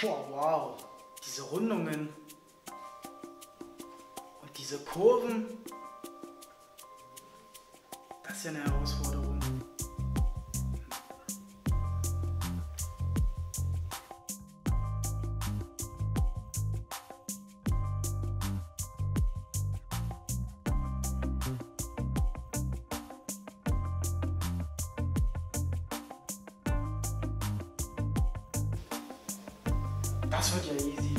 Boah, wow. Diese Rundungen. Und diese Kurven. Das ist ja eine Herausforderung. Das wird ja easy.